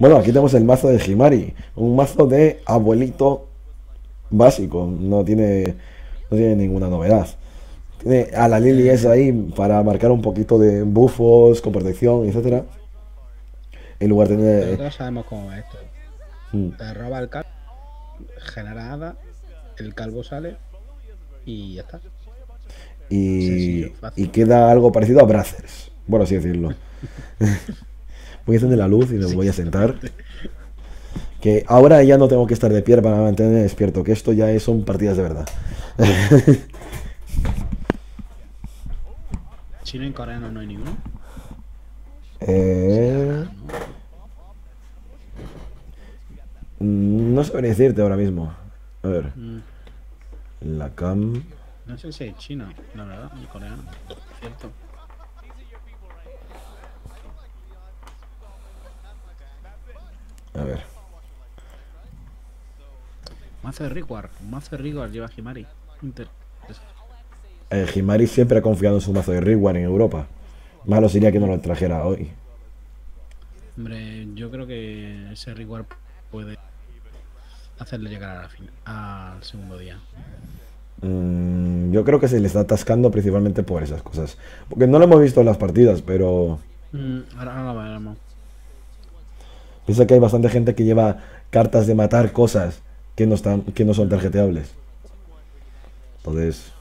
Bueno, aquí tenemos el mazo de Himari. Un mazo de abuelito básico. No tiene, no tiene ninguna novedad. Tiene a la Lily esa ahí para marcar un poquito de buffos con protección, etcétera. En lugar de tener. Nosotros sabemos cómo es esto. Mm. Te roba el calvo, genera hada, el calvo sale y ya está. Y, Sencillo, fácil. y queda algo parecido a Brazzers, por así decirlo. voy a encender la luz y me voy a sentar. Que ahora ya no tengo que estar de pie para mantenerme despierto, que esto ya son partidas de verdad. Chino y coreano no hay ninguno. Eh, mm, no sabría decirte ahora mismo. A ver, Mm, la cam. No sé si es chino, la verdad, y coreano. Cierto. A ver. Mazo de Riguard, mazo de Riguard lleva Himari. Eh, Himari siempre ha confiado en su mazo de Reward en Europa. Malo sería que no lo trajera hoy. Hombre, yo creo que ese Riguard puede hacerle llegar a la fin, al segundo día. Mm, yo creo que se le está atascando principalmente por esas cosas. Porque no lo hemos visto en las partidas, pero Mm, ahora, ahora lo veremos. piensa que hay bastante gente que lleva cartas de matar cosas que no están, que no son tarjeteables. Entonces.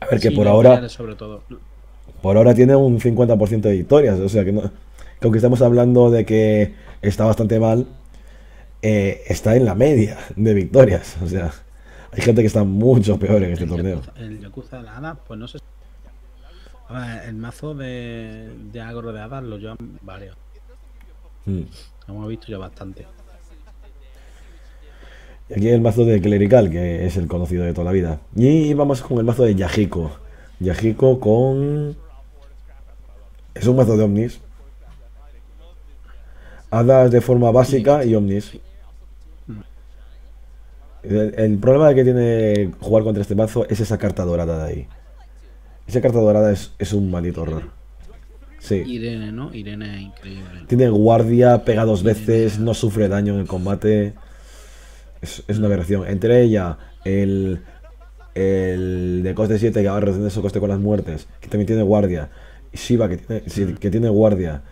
A ver, que Sí, por ahora. pilares Sobre todo. Por ahora tiene un 50% de victorias, o sea que, no, que aunque estamos hablando de que está bastante mal, eh, está en la media de victorias. O sea, hay gente que está mucho peor en este el, torneo. Yakuza, el Yakuza de la Hada, pues no sé. A ver, el mazo de, de agro de hadas lo llevan varios. Mm. Hemos visto ya bastante. Y aquí el mazo de Clerical, que es el conocido de toda la vida. Y vamos con el mazo de Yajiko. Yajiko con... Es un mazo de Omnis. Hadas de forma básica y Omnis. El, el problema que tiene jugar contra este mazo es esa carta dorada de ahí. Esa carta dorada es, es un maldito horror. Sí. Irene, ¿no? Irene es increíble. Tiene guardia, pega dos veces, no sufre daño en el combate. Es, es una aberración. Entre ella, el, el de coste 7 que ahora reduciendo su coste con las muertes, que también tiene guardia. Y Shiva, que tiene, sí, que tiene guardia.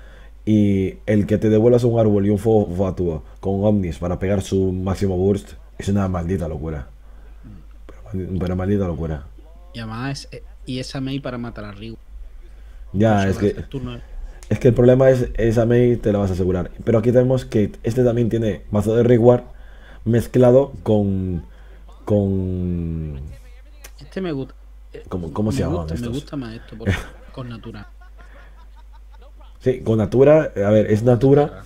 Y el que te devuelvas un árbol y un fuego fatuo con Omnis para pegar su máximo burst, es una maldita locura. Pero, pero maldita locura. Y además, y esa Mei para matar a Ryu. Ya, es que. turno- Es que el problema es esa Mei te la vas a asegurar. Pero aquí tenemos que este también tiene mazo de reward mezclado con. con. Este me gusta. ¿Cómo, cómo se gusta, me gusta más esto porque con Natura. Sí, con Natura. A ver, es Natura.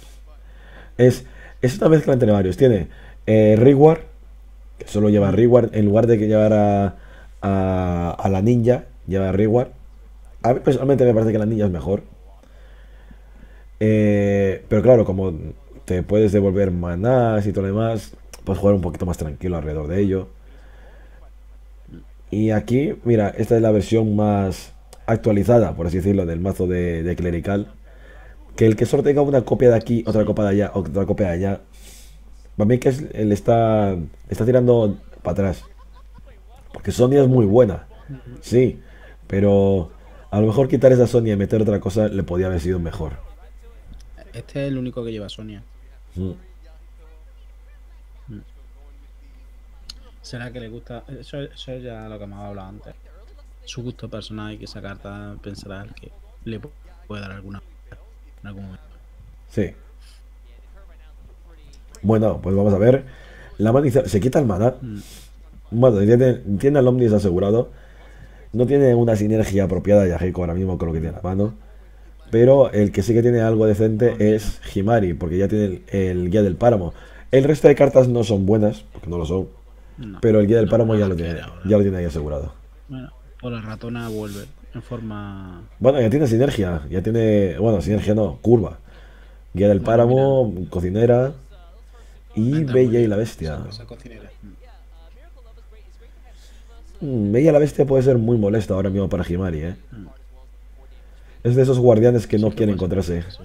Es, es una mezcla entre varios. Tiene eh, reward, que solo lleva reward. En lugar de que llevara a, a la ninja, lleva reward. A mí personalmente me parece que la ninja es mejor. Eh, pero claro, como te puedes devolver manás y todo lo demás, puedes jugar un poquito más tranquilo alrededor de ello. Y aquí, mira, esta es la versión más actualizada, por así decirlo, del mazo de, de Clerical. Que el que solo tenga una copia de aquí, otra copia de allá, otra copia de allá. Para mí que es, él está, está tirando para atrás. Porque Sonia es muy buena. Sí. Pero a lo mejor quitar esa Sonia y meter otra cosa le podía haber sido mejor. Este es el único que lleva Sonia. Mm. ¿Será que le gusta? Eso, eso es ya lo que hemos hablado antes. Su gusto personal y que esa carta pensará que le pu- puede dar alguna en algún momento. Sí. Bueno, pues vamos a ver. La maldición. Se quita el maná. Mm. Bueno, tiene, tiene al Omnis asegurado. No tiene una sinergia apropiada Yahiko ahora mismo con lo que tiene en la mano. Pero el que sí que tiene algo decente es Himari, porque ya tiene el, el guía del páramo. El resto de cartas no son buenas, porque no lo son. No, Pero el guía del páramo no ya lo tiene, ya lo tiene ahí asegurado. Bueno, o la ratona vuelve en forma. Bueno, ya tiene sinergia, ya tiene, bueno, sinergia no, curva. Guía del páramo, cocinera y Bella y la bestia. esa- esa cocinera. Bella la bestia puede ser muy molesta ahora mismo para Himari, ¿eh? Es de esos guardianes que no Sí, quieren encontrarse. sí.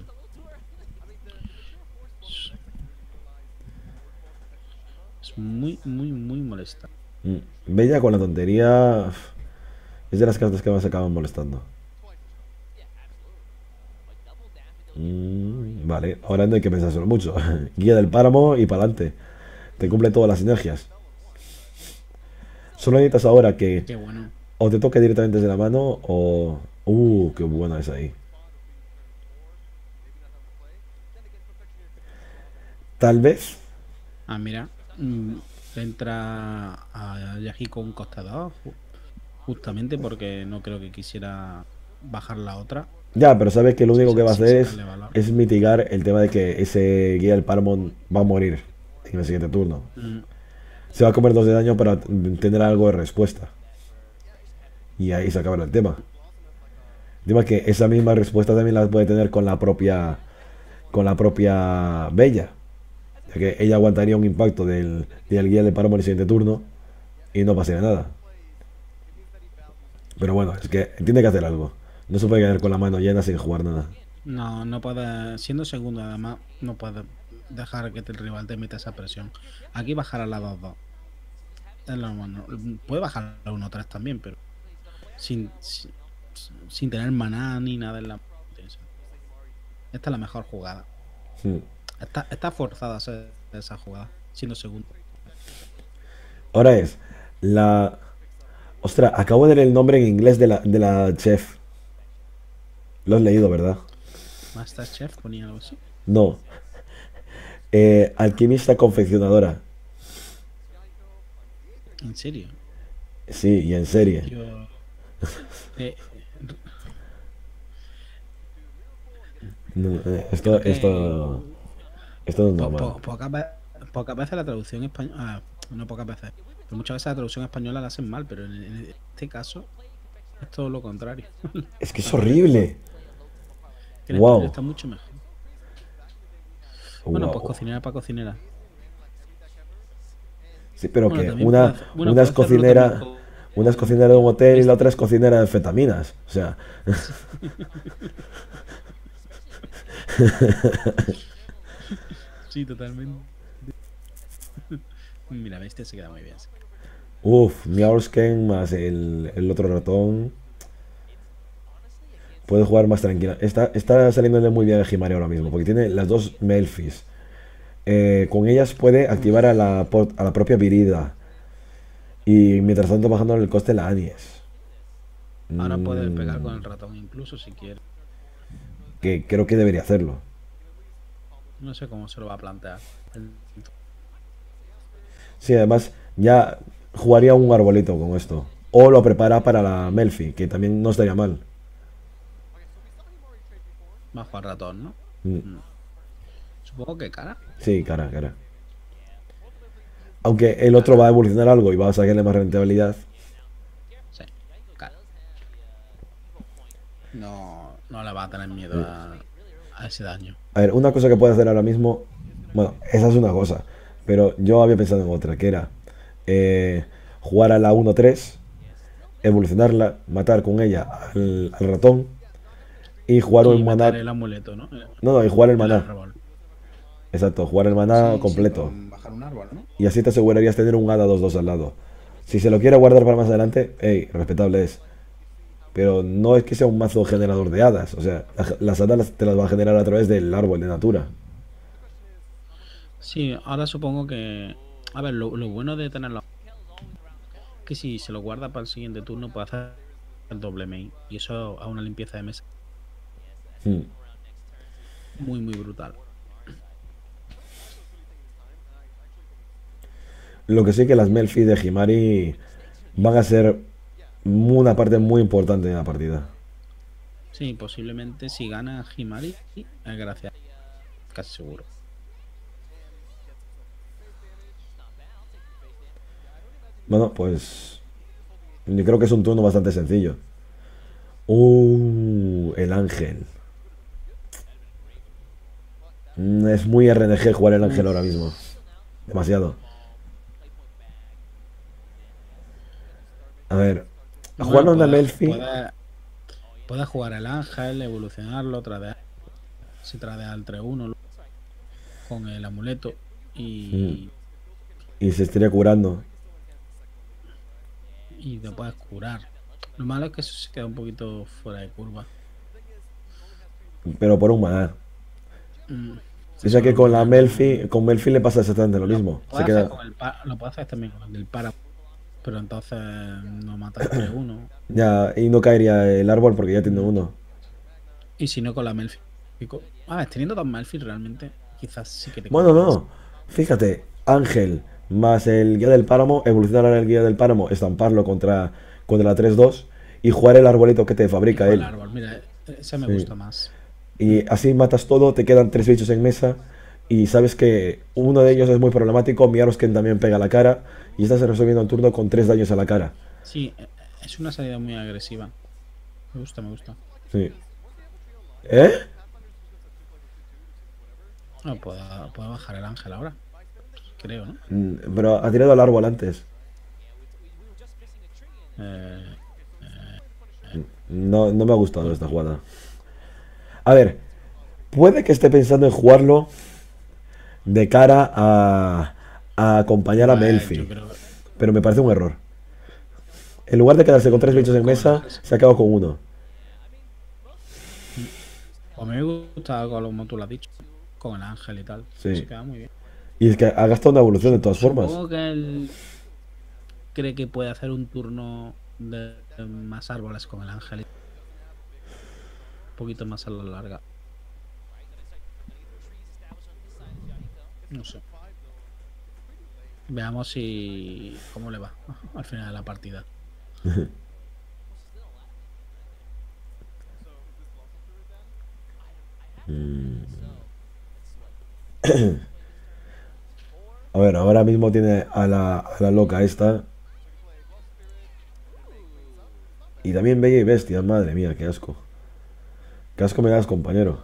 Es muy, muy, muy molesta. Mm. Bella con la tontería. Es de las cartas que más acaban molestando. Mm, vale, ahora no hay que pensárselo mucho. Guía del páramo y para adelante. Te cumple todas las sinergias. Solo necesitas ahora que Qué bueno. o te toque directamente desde la mano o... Uh, qué buena es ahí. Tal vez. Ah, mira. mm, entra a Yaji con un coste 2. ju- Justamente porque no creo que quisiera bajar la otra. Ya, pero sabes que lo único sí, que va a sí, hacer es, mitigar el tema de que ese guía del páramo va a morir en el siguiente turno. Mm, Se va a comer dos de daño para tener algo de respuesta. Y ahí se acaba el tema. El tema es que esa misma respuesta también la puede tener con la propia con la propia Bella. Ya que ella aguantaría un impacto del, del guía del páramo en el siguiente turno y no pasaría nada. Pero bueno, es que tiene que hacer algo. No se puede quedar con la mano llena sin jugar nada. No, no puede. Siendo segundo, además, no puede dejar que el rival te meta esa presión. Aquí bajar a la 2-2. Es lo bueno. Puede bajar a la 1-3 también, pero sin, sin, sin tener maná ni nada en la. Esta es la mejor jugada. Hmm. Está, está forzada a esa jugada, siendo segundo. Ahora es la. Ostras, acabo de leer el nombre en inglés de la, de la chef. Lo has leído, ¿verdad? Masterchef ponía algo así. No. Eh, alquimista confeccionadora. ¿En serio? Sí, y en serie. Yo. Eh, No, eh, esto, que- esto, esto no es po- normal. po- pocas, ve- pocas veces la traducción española. no pocas veces. Muchas veces la traducción española la hacen mal, pero en, en este caso es todo lo contrario. Es que es horrible. Español está mucho mejor. Bueno, pues cocinera para cocinera. Sí, pero Bueno, que una, puede bueno, una es cocinera, una es cocinera de un hotel y la otra es cocinera de anfetaminas. O sea, Sí, totalmente. Mira, este se queda muy bien. sí. uff, Miausken más el, el otro ratón. Puede jugar más tranquila. Está, está saliéndole muy bien a Jimari ahora mismo, porque tiene las dos Melfis. Eh, con ellas puede activar a la, por- a la propia Virida. Y mientras tanto bajando el coste la Anies. Ahora puede Mm, pegar con el ratón incluso si quiere. Que creo que debería hacerlo. No sé cómo se lo va a plantear. El- Sí, además ya jugaría un arbolito con esto. O lo prepara para la Melfi, que también no estaría mal. Va a jugar ratón, ¿no? Mm, Supongo que cara. Sí, cara, cara. Aunque el otro va a evolucionar algo y va a sacarle más rentabilidad. Sí, cara. No, no le va a tener miedo a, a ese daño. A ver, una cosa que puede hacer ahora mismo. Bueno, esa es una cosa. Pero yo había pensado en otra, que era eh, jugar a la 1-3, evolucionarla, matar con ella al, al ratón y jugar Y un maná. el amuleto, ¿no? No, no, y jugar el maná. Exacto, jugar el maná Sí, completo. con bajar un árbol, ¿no? Y así te asegurarías tener un hada 2-2 al lado. Si se lo quiere guardar para más adelante, hey, respetable es. Pero no es que sea un mazo generador de hadas. O sea, la- las hadas te las va a generar a través del árbol de Natura. Sí, ahora supongo que. A ver, lo, lo bueno de tenerlo. Que si se lo guarda para el siguiente turno, puede hacer el doble main. Y eso a una limpieza de mesa Hmm. muy, muy brutal. Lo que sí que las Melfi de Himari van a ser una parte muy importante de la partida. Sí, posiblemente si gana Himari, es gracias. Casi seguro. Bueno, pues yo creo que es un turno bastante sencillo. Uh, el ángel. Mm, Es muy RNG jugar el ángel ahora mismo. Demasiado. A ver, Bueno, jugar puede- Melfi. Puede, Puedes jugar el ángel, evolucionarlo, tradear. Si tradea al 3-1 con el amuleto y. Y se estaría curando. Y te puedes curar. Lo malo es que eso se queda un poquito fuera de curva. Pero por un maná. Mm, Piensa que con la Melfi, con Melfi le pasa exactamente lo mismo. Lo Se puedes queda... hacer, con el pa- lo puedes hacer también con el del para. Pero entonces no matas 3-1. Ya, y no caería el árbol porque ya tiene uno. Y si no con la Melfi. Y co- A ver, teniendo dos Melfi realmente, quizás sí que te Bueno, no. Fíjate, Ángel más el guía del páramo, evolucionar el guía del páramo, estamparlo contra, contra la 3-2 y jugar el arbolito que te fabrica Con el él. árbol, mira, ese me Sí. gusta más. Y así matas todo, te quedan tres bichos en mesa y sabes que uno de ellos es muy problemático, Miarosken también pega la cara y estás resolviendo el turno con tres daños a la cara. Sí, eh, es una salida muy agresiva. Me gusta, me gusta. Sí. ¿Eh? No, puedo, puedo bajar el ángel ahora. Creo, ¿no? Mm, Pero ha tirado al árbol antes. Eh, No, no me ha gustado esta jugada. A ver, puede que esté pensando en jugarlo de cara a, a acompañar a Melfi, creo- pero me parece un error. En lugar de quedarse con tres bichos en mesa, se ha quedado con uno. a mí me gusta, como tú lo has dicho, con el ángel y tal. Sí. Se queda muy bien. Y es que ha gastado una evolución de todas formas. Supongo que él cree que puede hacer un turno de de más árboles con el ángel. Poquito más a la larga. No sé. Veamos si cómo le va al final de la partida. A ver, ahora mismo tiene a la, a la loca esta. Y también Bella y Bestia, madre mía, qué asco. Qué asco me das, compañero.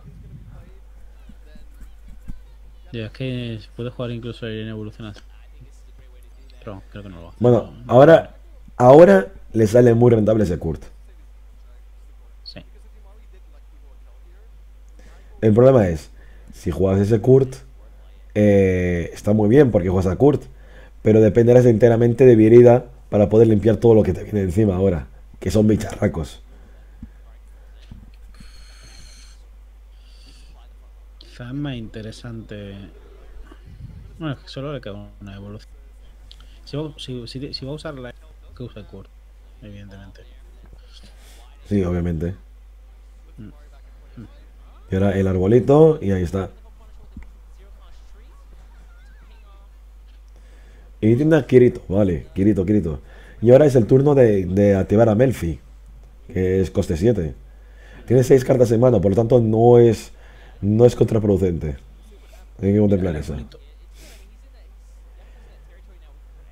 Yo, es que puede jugar incluso en evolución Pero creo que no lo hacer. Bueno, No, no. ahora, ahora le sale muy rentable ese Kurt. Sí. El problema es, si juegas ese Kurt, eh, está muy bien porque juegas a Kurt, pero dependerás enteramente de Virida para poder limpiar todo lo que te viene encima ahora, que son bicharracos. Más interesante. Bueno, solo le queda una evolución. Si va, si, si- si va a usar la que use Kurt, evidentemente. Sí, obviamente. Y ahora el arbolito y ahí está. Y tiene Kirito, vale, Kirito, Kirito. Y ahora es el turno de, de activar a Melfi, que es coste 7. Tiene 6 cartas en mano, por lo tanto no es, no es contraproducente. Hay que contemplar eso.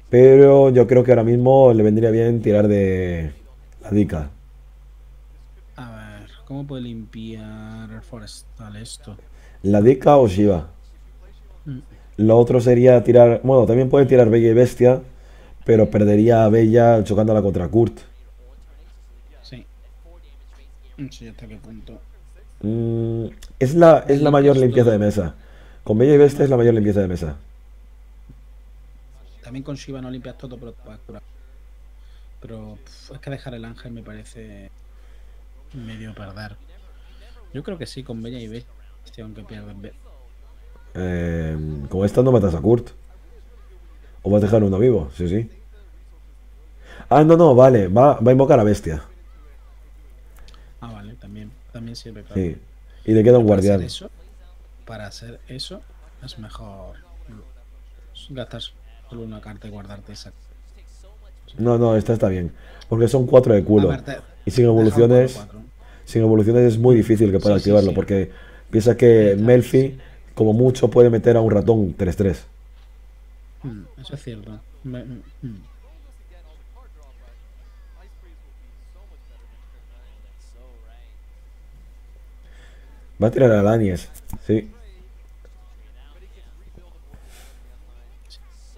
Pero yo creo que ahora mismo le vendría bien tirar de la Dika. A ver, ¿cómo puede limpiar forestal esto? La Dika o Shiva. Mm. Lo otro sería tirar. Bueno, también puede tirar Bella y Bestia, pero perdería a Bella chocándola contra Kurt. Sí. No sé hasta qué punto. Mm, es la, es la mayor limpieza de mesa. Con Bella y Bestia es la mayor limpieza de mesa. También con Shiva no limpias todo, pero te puedes curar. Pero es que dejar el ángel me parece medio perder. Yo creo que sí, con Bella y Bestia, aunque pierden. Be- Eh, con esta no matas a Kurt. O vas a dejar uno vivo, sí, sí. Ah, no, no, vale, va, va a invocar a Bestia. Ah, vale, también, también sirve. Claro. Sí. Y le queda un Para hacer guardián. eso, para hacer eso es mejor gastar solo una carta y guardarte esa. No, no, esta está bien. Porque son cuatro de culo. Y sin evoluciones, 4-4. sin evoluciones es muy difícil que pueda Sí, activarlo. sí. Porque piensa que. Melfi, como mucho, puede meter a un ratón 3-3. Mm, eso es cierto. Me- mm, Va a tirar a Daniels, sí.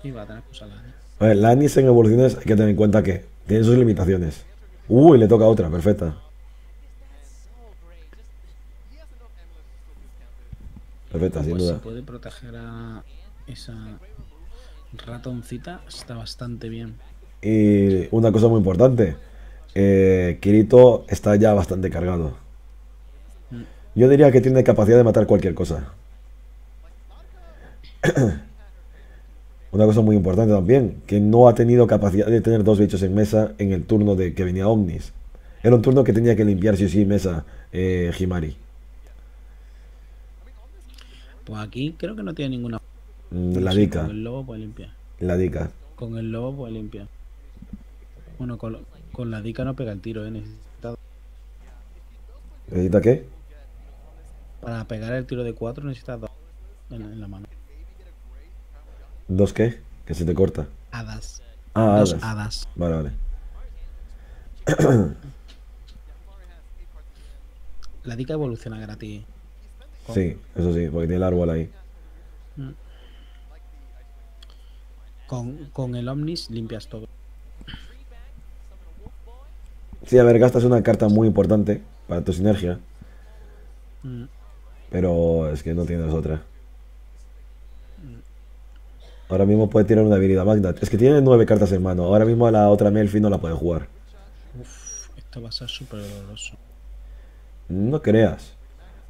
Y va a tener cosas Lanies. A ver, Lanies en evoluciones hay que tener en cuenta que tiene sus limitaciones. Uy, le toca otra, perfecta. Perfecta, sin pues duda. Si puede proteger a esa ratoncita, está bastante bien. Y una cosa muy importante, eh, Kirito está ya bastante cargado. Yo diría que tiene capacidad de matar cualquier cosa. Una cosa muy importante también, que no ha tenido capacidad de tener dos bichos en mesa en el turno de que venía Omnis. Era un turno que tenía que limpiar sí o sí mesa eh, Himari. Pues aquí creo que no tiene ninguna. Mm, La dica, Con el lobo puede limpiar. la dica. Con el lobo puede limpiar. Bueno, con, con la dica no pega el tiro, ¿eh? Necesita- ¿Necesita qué? Para pegar el tiro de 4 necesitas dos en, en la mano. ¿Dos qué? Que se te corta. Hadas. Ah, dos hadas. hadas. Vale, vale. La dica evoluciona gratis. Sí, eso sí, porque tiene el árbol ahí. Con, con el Omnis limpias todo. Sí, a ver, gastas una carta muy importante para tu sinergia, Mm, pero es que no tienes otra. Ahora mismo puede tirar una habilidad magna. Es que tiene nueve cartas en mano. Ahora mismo la otra Melfi no la puede jugar. Uf, esto va a ser súper doloroso. No creas.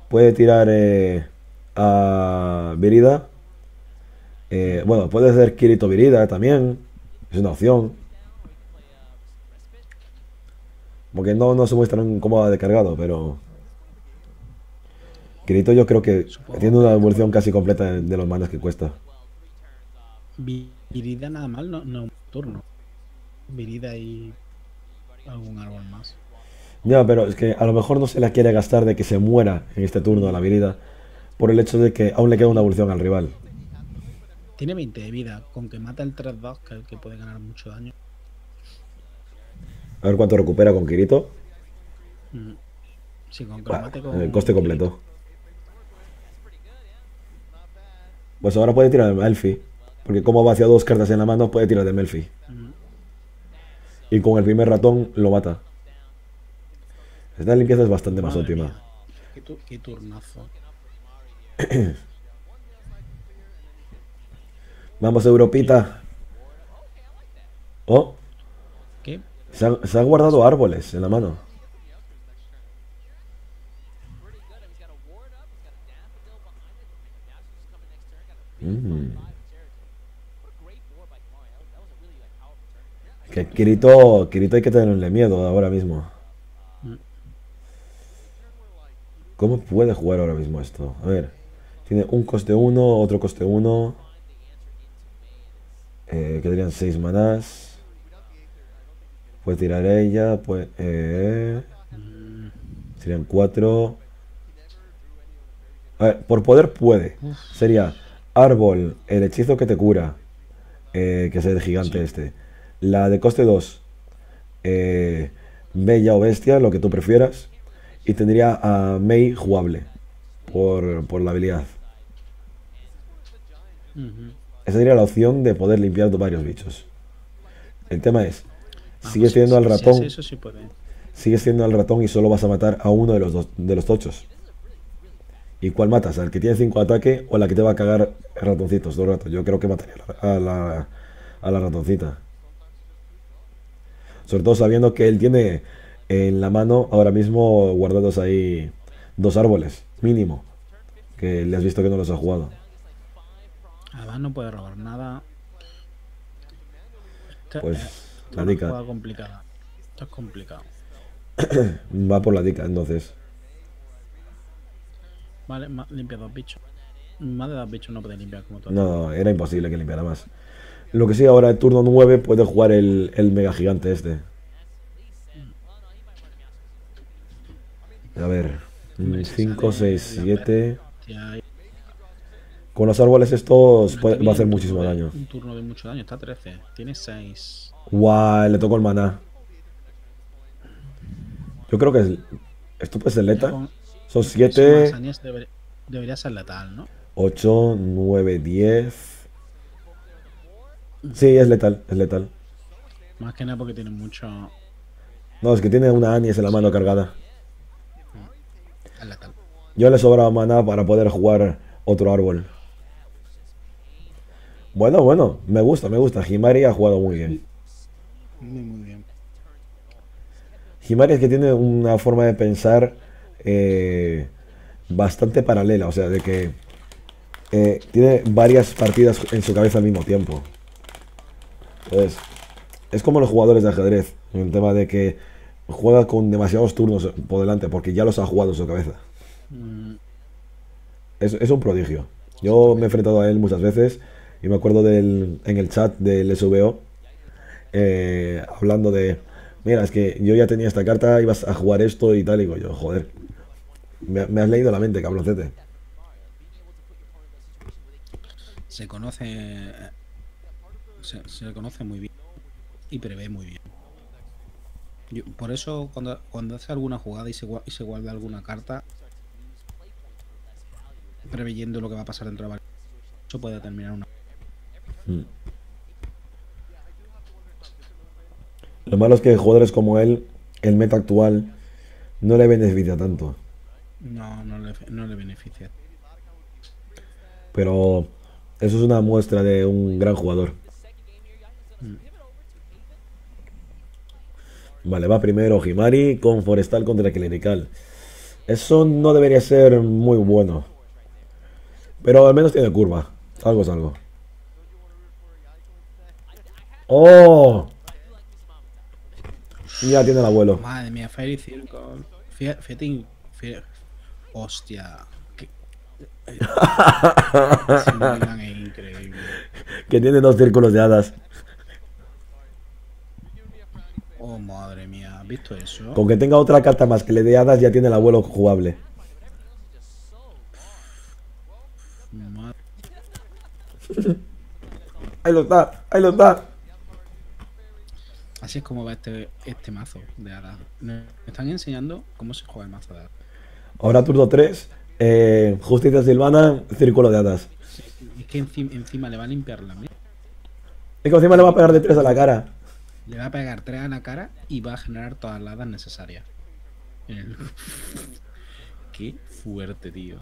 Puede tirar eh, a Virida. Eh, bueno, puede hacer Kirito Virida también. Es una opción. Porque no, no se muestran cómo va de cargado, pero. Kirito yo creo que Supongo tiene una evolución casi completa de, de los manas que cuesta. Vi- Virida nada mal, no, no un turno. Virida y algún árbol más. Ya, pero es que a lo mejor no se la quiere gastar de que se muera en este turno a la Virida. Por el hecho de que aún le queda una evolución al rival. Tiene 20 de vida, con que mata el 3-2, que, que puede ganar mucho daño. A ver cuánto recupera con Kirito. Mm. Sí, con que lo Buah, mate con el coste completo. Pues ahora puede tirar de Melfi. Porque como va hacia dos cartas en la mano, puede tirar de Melfi. Y con el primer ratón lo mata. Esta limpieza es bastante más óptima. Qué, tu- qué turnazo. Vamos, Europita. Oh, ¿Qué? se ha, se ha guardado árboles en la mano. Mm. Que Kirito, Kirito hay que tenerle miedo ahora mismo. ¿Cómo puede jugar ahora mismo esto? A ver. Tiene un coste 1, otro coste 1. Eh, que serían 6 manás. Puede tirar ella. Puede, eh, serían 4. A ver, por poder puede. Sería árbol, el hechizo que te cura. eh, que es el gigante Sí. este. La de coste 2. eh, bella o bestia, lo que tú prefieras. Y tendría a Mei jugable. Por, por la habilidad. Esa sería la opción de poder limpiar varios bichos. El tema es, Ah, sigues pues teniendo si- al ratón, hace eso sí puede. sigues teniendo al ratón y solo vas a matar a uno de los dos, de los tochos. ¿Y cuál matas? ¿Al que tiene 5 de ataque o la que te va a cagar ratoncitos todo el rato? Yo creo que mataría a la, a la ratoncita. Sobre todo sabiendo que él tiene en la mano ahora mismo guardados ahí dos árboles, mínimo. Que le has visto que no los ha jugado. Además no puede robar nada. Pues es la dica complicada. Esto es complicado. va por la dica, entonces. Vale, limpia dos bichos. Más de dos bichos no puede limpiar como tú. No, era imposible que limpiara más. Lo que sí, ahora en turno 9 puede jugar el, el mega gigante este. A ver. Hombre, si 5, sale 6, la 7. Hostia, y- Con los árboles estos puede- va a hacer muchísimo de- daño. Un turno de mucho daño, está 13. Tiene 6. Guau, le tocó el maná. Yo creo que es- esto puede ser leta. Son 7, debería ser letal, ¿no? 8, 9, 10. Sí, es letal, es letal. Más que nada porque tiene mucho. No, es que tiene una Anies en la mano cargada. Es letal. Yo le sobraba maná para poder jugar otro árbol. Bueno, bueno, me gusta, me gusta. Himari ha jugado muy bien. Muy, muy bien. Himari es que tiene una forma de pensar eh, bastante paralela, o sea, de que eh, tiene varias partidas en su cabeza al mismo tiempo. Entonces, es como los jugadores de ajedrez, en el tema de que juega con demasiados turnos por delante porque ya los ha jugado en su cabeza. Mm, Es, es un prodigio. Yo me he enfrentado a él muchas veces y me acuerdo del, en el chat del SVO eh, hablando de, mira, es que yo ya tenía esta carta, ibas a jugar esto y tal, y digo yo, joder, me, me has leído la mente, cabroncete. se conoce. Se, se conoce muy bien. Y prevé muy bien. Yo- por eso, cuando, cuando hace alguna jugada y se, y se guarda alguna carta, preveyendo lo que va a pasar dentro de la eso puede terminar una. Mm. Lo malo es que jugadores como él, el meta actual, no le beneficia tanto. No, no le, no le beneficia. Pero eso es una muestra de un gran jugador. Vale, va primero Himari con Forestal contra Clerical. Eso no debería ser muy bueno. Pero al menos tiene curva. Algo es algo. ¡Oh! Ya tiene el abuelo. Madre mía, Fairy Circle. Fie- Hostia. Que... Es increíble. Que tiene dos círculos de hadas. Oh, madre mía, ¿has visto eso? Con que tenga otra carta más que le dé hadas, ya tiene el abuelo jugable. Madre- Ahí lo está, ahí lo está. Así es como va este, este mazo de hadas. Me están enseñando cómo se juega el mazo de hadas. Ahora turno 3. Eh, Justicia Silvana, círculo de hadas. Es que encima, encima le va a limpiar la mía. Es que encima le va a pegar de 3 a la cara. Le va a pegar tres a la cara y va a generar todas las hadas necesarias. El- Qué fuerte, tío.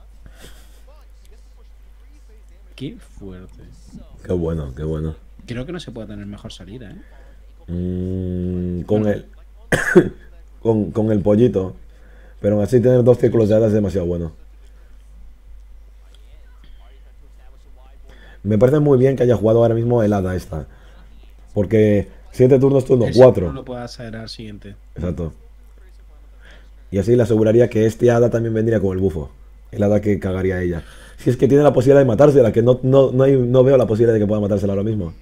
Qué fuerte. Qué bueno, qué bueno. Creo que no se puede tener mejor salida, ¿eh? Mm, con el. con, con el pollito. Pero aún así tener dos círculos de hadas es demasiado bueno. Me parece muy bien que haya jugado ahora mismo el hada esta. Porque 7 turnos, turno Ese 4. No lo puede hacer al siguiente. Exacto. Y así le aseguraría que este hada también vendría con el bufo. El hada que cagaría a ella. Si es que tiene la posibilidad de matársela, que no, no, no, hay- no veo la posibilidad de que pueda matársela ahora mismo.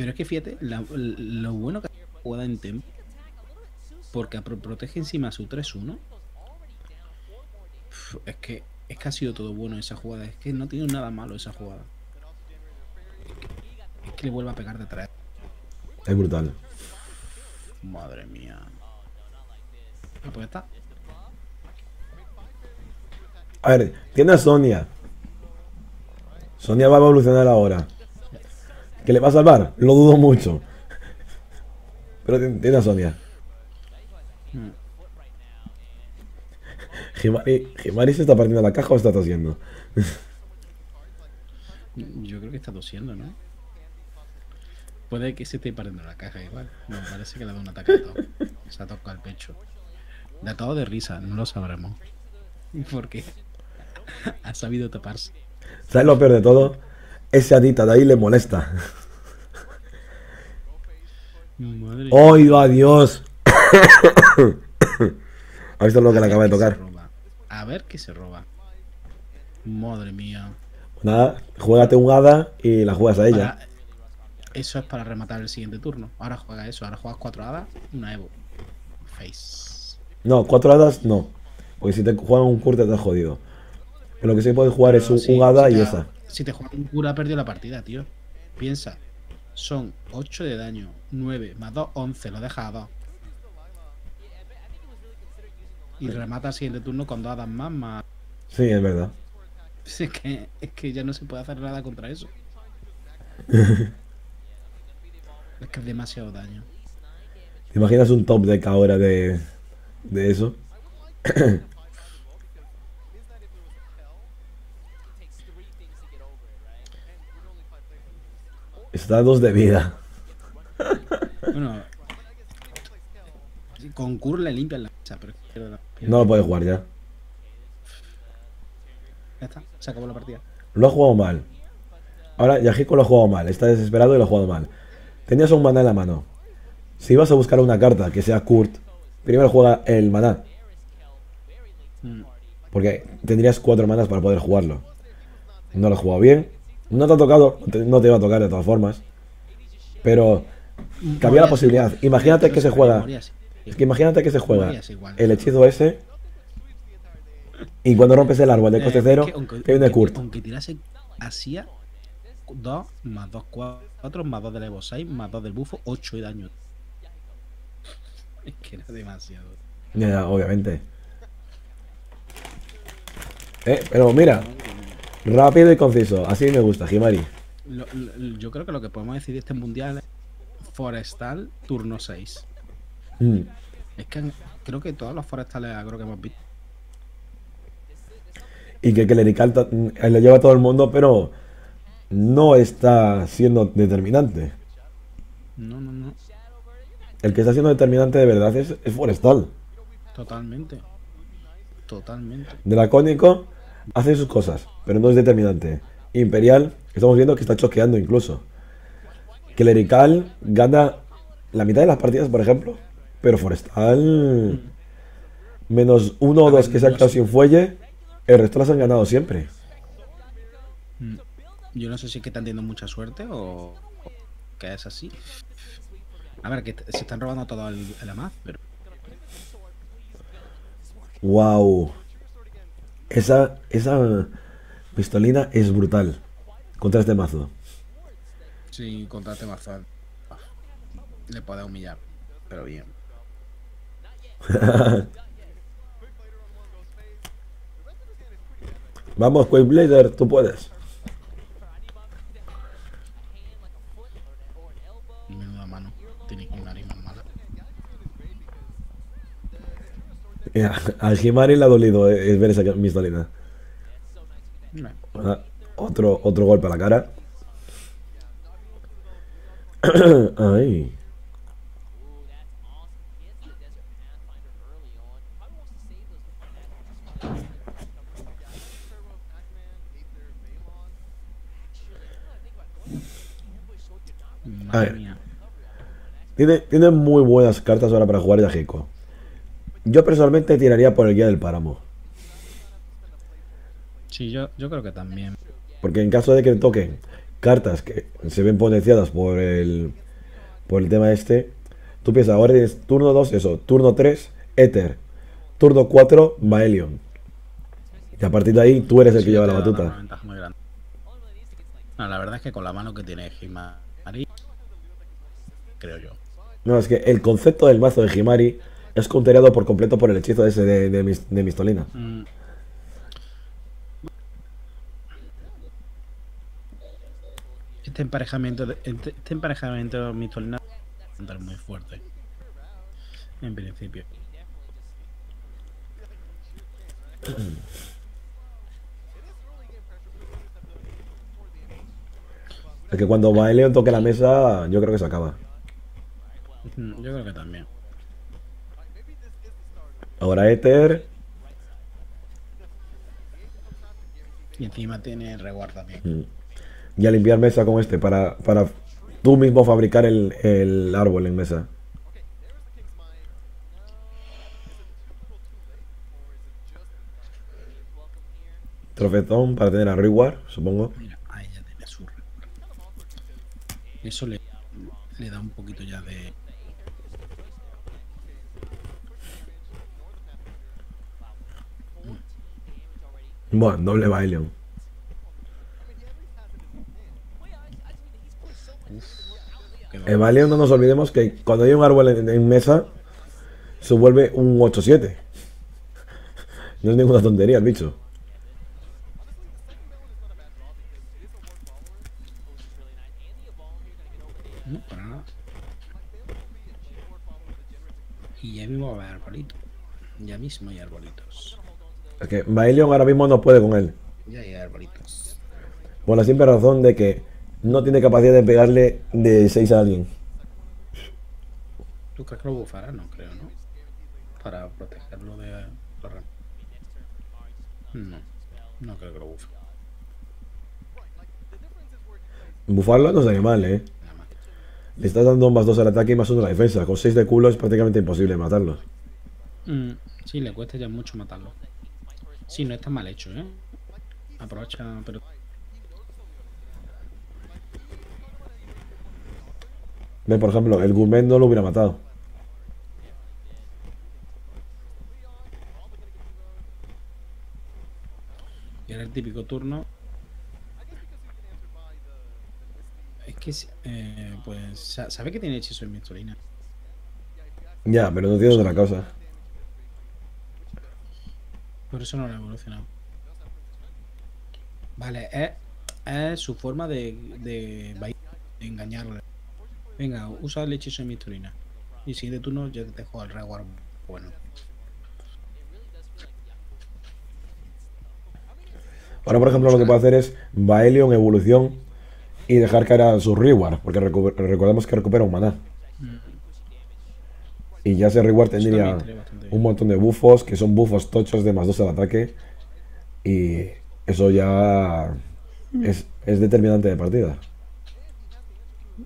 Pero es que fíjate, la- lo bueno que juega en tempo. Porque pro- protege encima su 3-1. Uf, Es que, es que ha sido todo bueno esa jugada. Es que no tiene nada malo esa jugada. Es que le vuelve a pegar de atrás. Es brutal. Madre mía. Ah, pues está. A ver, tiene a Sonia. Sonia va a evolucionar ahora. ¿Que le va a salvar? Lo dudo mucho. Pero tiene, a. Mm. Himari, Himari se está partiendo la caja o está tosiendo. Yo creo que está tosiendo, ¿no? Puede que se esté partiendo la caja igual. Me parece que le da un ataque de todo. Se ha tocado el pecho. De todo de risa, no lo sabremos. Porque ha sabido taparse. ¿Sabes lo peor de todo? Ese adita de ahí le molesta. Madre ¡Oh, adiós! ¿Has visto lo que le acaba de tocar? A ver qué se roba. Madre mía. Nada, juégate un hada y la juegas a ella. Para- Eso es para rematar el siguiente turno. Ahora juega eso. Ahora juegas cuatro hadas, una Evo. Face. No, cuatro hadas no. Porque si te juegan un curte te has jodido. Pero lo que sí puedes jugar es un, un hada y esa. Si te juegas un cura, perdió la partida, tío. Piensa. Son 8 de daño, 9 más 2, 11. Lo deja a 2. Y remata el siguiente turno con dos hadas más, más. Sí, es verdad. Es que, es que ya no se puede hacer nada contra eso. es que es demasiado daño. ¿Te imaginas un top deck ahora de, de eso? Está dos de vida. Bueno, con Kur le limpian la mesa, pero la-. No lo puede jugar ya. Ya está, se acabó la partida. Lo ha jugado mal. Ahora Yahiko lo ha jugado mal. Está desesperado y lo ha jugado mal. Tenías un maná en la mano. Si vas a buscar una carta que sea Kurt, primero juega el maná. Mm. Porque tendrías cuatro manas para poder jugarlo. No lo has jugado bien. No te ha tocado. no te- va a tocar de todas formas. Pero cabía la Morías posibilidad. Imagínate que se juega. Es que imagínate que se juega el hechizo ese. Y cuando rompes el árbol de Eh, coste es cero, que que viene aunque- Kurt. Aunque tirase hacía 2 más 2, 4 más 2 del Evo 6 más 2 del bufo, 8 de daño. Es que era demasiado. Ya, obviamente. Eh, pero mira, rápido y conciso. Así me gusta, Jimari. Lo- lo- yo creo que lo que podemos decir de este mundial es Forestal turno 6. Mm. Es que creo que todos los forestales agro que hemos visto. Y que Clerical ta- mm, le lleva a todo el mundo, pero no está siendo determinante. No, no, no. El que está siendo determinante de verdad es, es Forestal. Totalmente. Totalmente. Dracónico hace sus cosas, pero no es determinante. Imperial, estamos viendo que está choqueando incluso. Clerical gana la mitad de las partidas, por ejemplo, pero Forestal menos uno o dos que se han quedado sin fuelle, el resto las han ganado siempre. Mm. Yo no sé si es que están teniendo mucha suerte o, o que es así. A ver, que se están robando todo el, el AMAZ, pero Wow. Esa, esa pistolina es brutal contra este mazo. si contra este mazo le puede humillar. Pero bien. Vamos, Quake Blader, tú puedes. A Jimari le ha dolido eh, ver esa pistolina. Ah, otro, otro golpe a la cara. Ay. Madre ver. Tiene, tiene muy buenas cartas ahora para jugar Yahiko. Yo personalmente tiraría por el guía del páramo. Sí, yo, yo creo que también. Porque en caso de que toquen cartas que se ven potenciadas por el, por el tema este, tú piensas, ahora tienes turno 2, eso, turno 3, Ether, turno 4, Baelion. Y a partir de ahí tú eres el que lleva la una batuta. ventaja muy grande. No, la verdad es que con la mano que tiene Himari, creo yo. No, es que el concepto del mazo de Himari es counterado por completo por el hechizo ese de, de, mis- de Mistolina. Mm. Este emparejamiento, de- este, este emparejamiento Mistolina es muy fuerte. En principio. Es que cuando Baelion toque la mesa, yo creo que se acaba. Mm, Yo creo que también. Ahora Ether, Y encima tiene reward también. mm, y a limpiar mesa con este para, para tú mismo fabricar el, el árbol en mesa. Trofetón para tener a Reward, supongo. Mira, ahí ya tiene su. Eso le, le da un poquito ya de. Bueno, doble que El Baelion no nos olvidemos que cuando hay un árbol en, en mesa, se vuelve un 8-7. No es ninguna tontería el bicho. No, para nada. Y ya mismo va a haber arbolitos. Ya mismo hay arbolitos. Es que Baelion ahora mismo no puede con él. Ya hay arbolitos. Por la simple razón de que no tiene capacidad de pegarle de 6 a alguien. ¿Tú crees que lo bufará? No creo, ¿no? Para protegerlo de rem- No, no creo que lo bufe. Bufarlo no estaría mal, ¿eh? Le estás dando más 2 al ataque y más 1 a la defensa. Con 6 de culo es prácticamente imposible matarlo. Mm, sí, le cuesta ya mucho matarlo. Sí, no está mal hecho, ¿eh? Aprovecha, pero Ve, por ejemplo, el Gourmet no lo hubiera matado. Y era el típico turno. Es que, eh, pues, sa- ¿sabe que tiene hechizo en Mistolina? Ya, pero no tiene otra cosa. Por eso no lo ha evolucionado. Vale, es, su forma de, de, de engañarle. Venga, usa el hechizo en Mistolina. Y siguiente turno ya te dejo el reward bueno. Ahora, por ejemplo, lo que puede hacer es Baelion evolución y dejar caer a su reward, porque recordemos que recupera un maná. Y ya ese reward tendría un montón de buffos, que son buffos tochos de más 2 al ataque. Y eso ya es, es determinante de partida.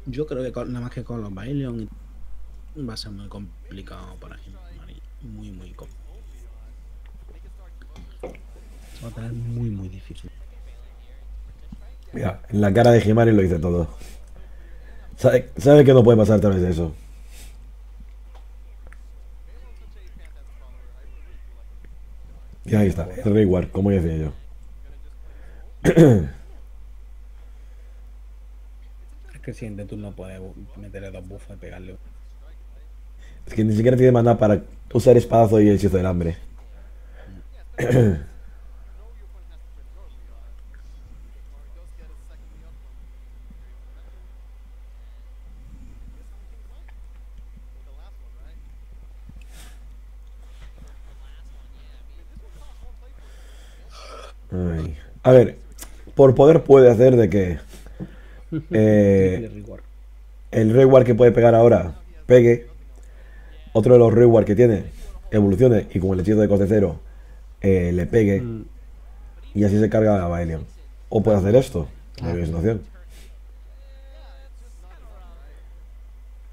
Yo creo que con- nada más que con los Bailion va a ser muy complicado para Himari. Muy, muy complicado. Va a tener muy, muy difícil. Mira, en la cara de Himari lo dice todo. Sabe, sabe que no puede pasar a través de eso. Y ahí está, el reward, como ya decía yo. Es que el siguiente turno puede meterle dos buffos y pegarle. Es que ni siquiera tiene maná para usar espadazo y hechizo del hambre. Ay. A ver, por poder puede hacer de que eh, el reward que puede pegar ahora pegue. Otro de los reward que tiene evolucione y con el hechizo de coste cero eh, le pegue. Mm, Y así se carga a Baelion. O puede hacer esto. Ah. La.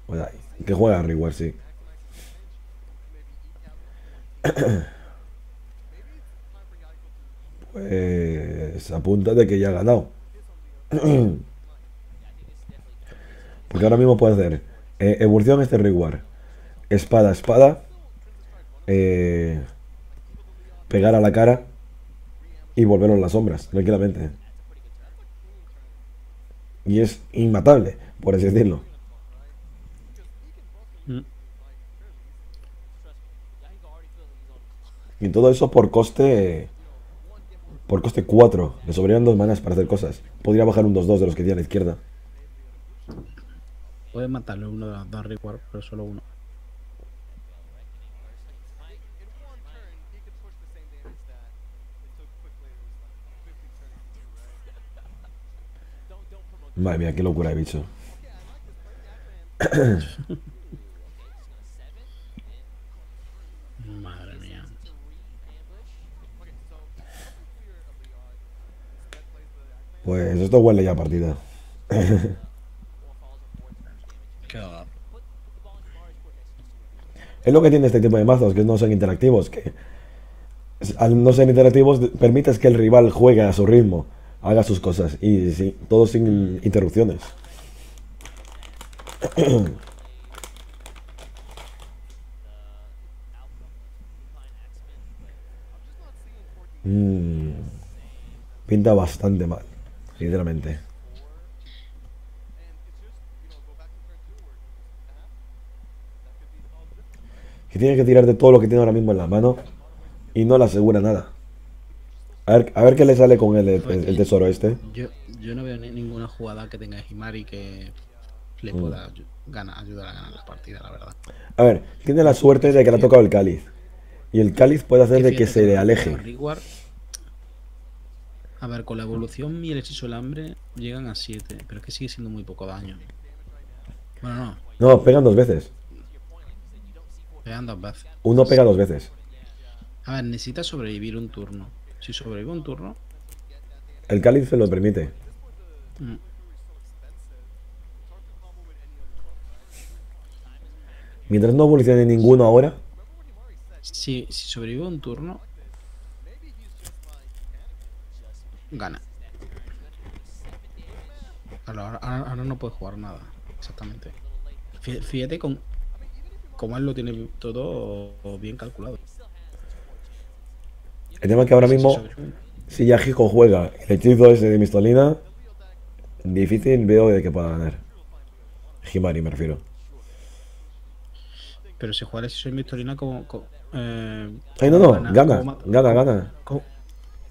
Pues ahí, que juega reward, sí. Pues apunta de que ya ha ganado. Porque ahora mismo puede hacer eh, evolución este reward. Espada, espada. eh, pegar a la cara. Y volverlo en las sombras, tranquilamente. Y es inmatable, por así decirlo. mm. Y todo eso por coste. Por coste 4. Le sobrarían dos manas para hacer cosas. Podría bajar un 2-2 de los que tiene a la izquierda. Puedes matarle uno de los dos reward, pero solo uno. Madre mía, qué locura de bicho. Madre mía. Pues esto huele ya a partida. Qué va. Es lo que tiene este tipo de mazos, que no son interactivos. Que al no ser interactivos, permites que el rival juegue a su ritmo, haga sus cosas. Y sí, todo sin interrupciones. Mm, pinta bastante mal, sinceramente. que tiene que tirar de todo lo que tiene ahora mismo en la mano y no le asegura nada. A ver, a ver qué le sale con el, el- el tesoro este. Yo, yo no veo ni- ninguna jugada que tenga Himari que le Mm. pueda ganar, ayudar a ganar la partida, la verdad. A ver, tiene la suerte de que le ha tocado el cáliz. Y el cáliz puede hacer de que se le aleje. Reward, A ver, con la evolución y el hechizo del hambre llegan a 7, pero es que sigue siendo muy poco daño. Bueno, no, No, pegan dos veces. pegan dos veces. Uno pega dos veces. A ver, necesita sobrevivir un turno. Si sobrevive un turno, El cáliz se lo permite. mm, Mientras no evolucione ninguno ahora, si, si sobrevive un turno, gana. Ahora, ahora- ahora no puede jugar nada, exactamente. Fí- Fíjate con cómo él lo tiene todo bien calculado. el tema es que ahora mismo, si Yahiko juega el hechizo ese de Mistolina, difícil veo de que pueda ganar. Himari me refiero. Pero si juega el hechizo de Mistolina, como. como, eh, Ay, no, ¿cómo no, gana, ¿Cómo, ma- gana, gana. cómo-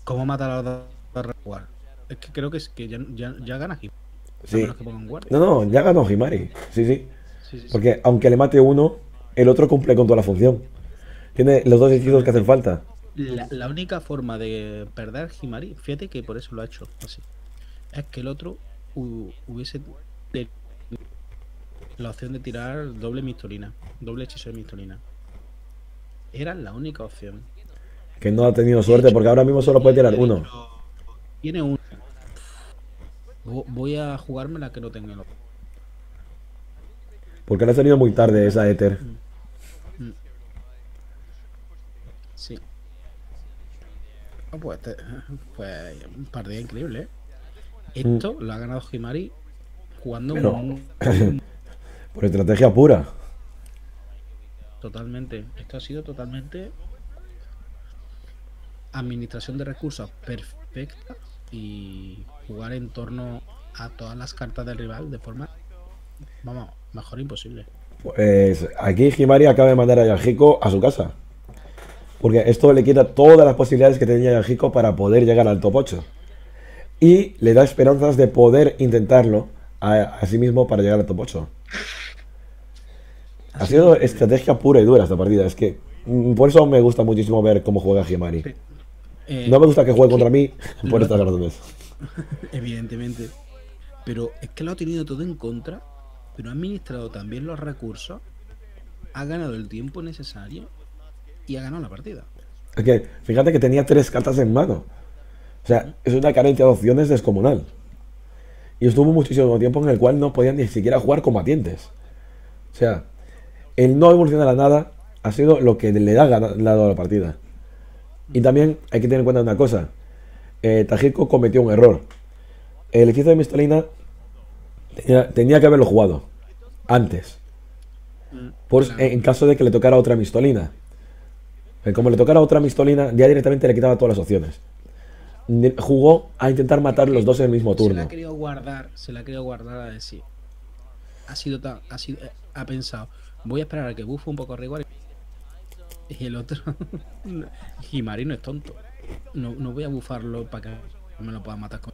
cómo matar a los dos jugar? Es que creo que, es que ya, ya, ya gana. A Sí. No, no, ya ganó Himari. Sí, sí. Sí, sí, sí. Porque aunque le mate uno, el otro cumple con toda la función. Tiene los dos hechizos que hacen falta. La, la única forma de perder Himari, fíjate que por eso lo ha hecho así, es que el otro hu- hubiese la opción de tirar doble mistolina, doble hechizo de mistolina. Era la única opción. Que no ha tenido suerte porque ahora mismo solo puede tirar uno. Tiene uno. Vo- Voy a jugarme la que no tenga el otro. Porque le ha salido muy tarde esa Ether. Sí. Ah, pues, este- pues partida increíble, ¿eh? Esto lo ha ganado Himari jugando Pero- muy- Por estrategia pura. Totalmente. Esto ha sido totalmente administración de recursos perfecta y jugar en torno a todas las cartas del rival de forma, vamos, mejor imposible. Pues aquí Himari acaba de mandar a Yahiko a su casa. Porque esto le quita todas las posibilidades que tenía Yahiko para poder llegar al top 8. Y le da esperanzas de poder intentarlo a, a sí mismo para llegar al top 8. Ha sido estrategia pura y dura esta partida. Es que mm, por eso me gusta muchísimo ver cómo juega Himari. Eh, No me gusta que juegue contra mí por estas razones. Evidentemente. Pero es que lo ha tenido todo en contra, pero ha administrado también los recursos, ha ganado el tiempo necesario y ha ganado la partida. Es que fíjate que tenía tres cartas en mano. O sea, es una carencia de opciones descomunal. Y estuvo muchísimo tiempo en el cual no podían ni siquiera jugar combatientes. O sea, el no evolucionar a nada ha sido lo que le ha dado la partida. Y también hay que tener en cuenta una cosa. Eh, Tajiko cometió un error. El hechizo de Mistolina tenía, tenía que haberlo jugado antes. Por, Claro. en caso de que le tocara otra Mistolina. Eh, Como le tocara otra Mistolina, ya directamente le quitaba todas las opciones. Jugó a intentar matar los dos en el mismo Se la turno. ha querido guardar, se la ha querido guardar a decir. Ha sido tan, ha sido, eh, ha pensado, voy a esperar a que buffe un poco rigor. Y el otro, Himari no es tonto. No, no voy a bufarlo para que me lo pueda matar con